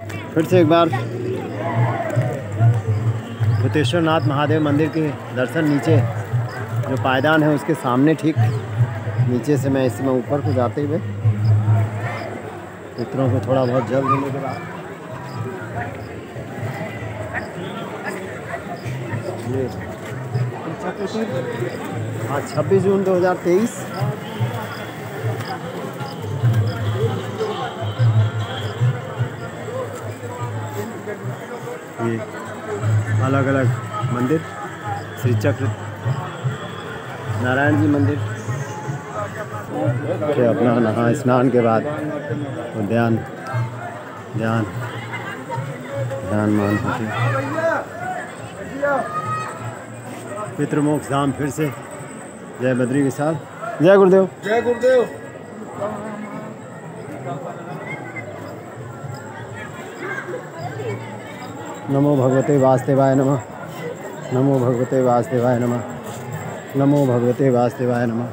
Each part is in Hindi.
फिर से एक बार। भूतेश्वर नाथ महादेव मंदिर के दर्शन नीचे, जो पायदान है उसके सामने ठीक, नीचे से मैं इसमें ऊपर को जाते हुए पितरों को थोड़ा बहुत जल देने के बाद। आज छब्बीस जून। 2023 ये अलग अलग मंदिर श्री चक्र नारायण जी मंदिर। के अपना नहा, स्नान के बाद ध्यान ध्यान ध्यान मान होती पितृमोक्ष धाम फिर से। जय बद्री विशाल। जय गुरुदेव। जय गुरुदेव। नमो भगवते वासुदेवाय नमः। नमो भगवते वासुदेवाय नमः। नमो भगवते वासुदेवाय नमः।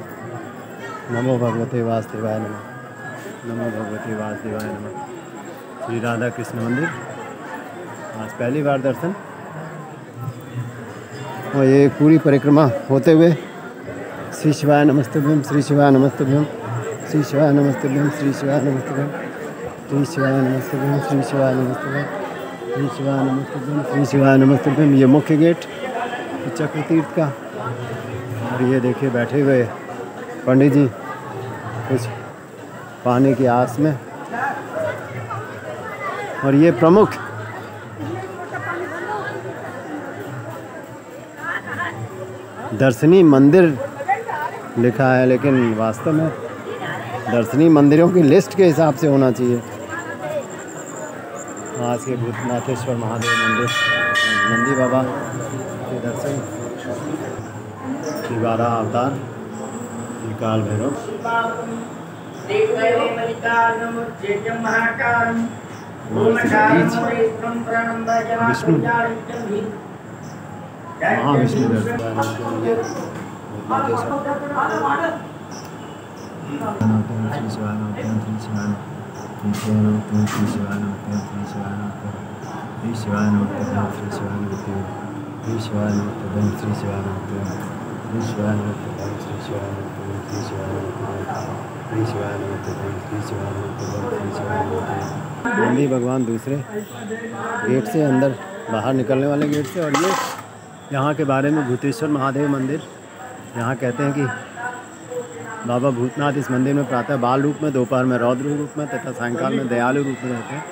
नमो भगवते वासुदेवाय नमः। नमो भगवते वासुदेवाय नमः। श्री राधा कृष्ण मंदिर। आज पहली बार दर्शन। और ये पूरी परिक्रमा होते हुए श्री शिवाय नमस्तभ्यम श्री शिवाय नमस्तभ्यम श्री शिवाय नमस्तभ्यम श्री शिवाय नमस्तभ्यम श्री शिवाय नमस्तभ्यम श्री शिवाय नमस्तभ्यम श्री शिवाय नमस्तभ्यम श्री शिवाय नमस्तभ्यम ये मुख्य गेट चक्र तीर्थ का। और ये देखिए बैठे हुए पंडित जी, कुछ पाने की आस में। और ये प्रमुख दर्शनी मंदिर लिखा है, लेकिन वास्तव में दर्शनी मंदिरों की लिस्ट के हिसाब से होना चाहिए। आज के भूतनाथेश्वर महादेव मंदिर नंदी बाबा के दर्शन बारह अवतार काल भैरव। विष्णु। महाविष्णु दर्शन शिवानोत्तम श्री शिवान श्री शिवानोत्तम श्री शिवानोत्तम श्री शिवानोत्तम श्री शिवानोत्तम श्री शिवानोत्तम श्री शिवानोत्तम श्री शिवानोत्तम श्री शिवानोत्तम श्री शिवानोत्तम श्री शिवानोत्तम श्री शिवानोत्तम नंदी भगवान दूसरे गेट से अंदर बाहर निकलने वाले गेट से और ये यहाँ के बारे में भूतेश्वर महादेव मंदिर, यहाँ कहते हैं कि बाबा भूतनाथ इस मंदिर में प्रातः बाल रूप में, दोपहर में रौद्र रूप में तथा सायंकाल में दयालु रूप में रहते हैं।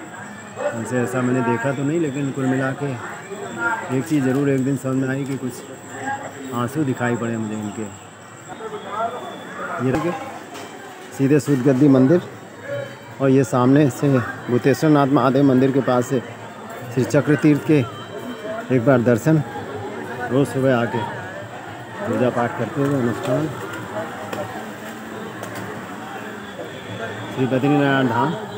उनसे ऐसा मैंने देखा तो नहीं, लेकिन कुल मिला के एक चीज़ ज़रूर एक दिन समझ में आई कि कुछ आँसू दिखाई पड़े मुझे इनके। ये सीधे सूद गद्दी मंदिर और ये सामने से भूतेश्वर नाथ महादेव मंदिर के पास से श्री चक्र तीर्थ के एक बार दर्शन, रोज़ सुबह आके पूजा पाठ करते हुए अनुष्ठान। श्री बद्रीनारायण धाम।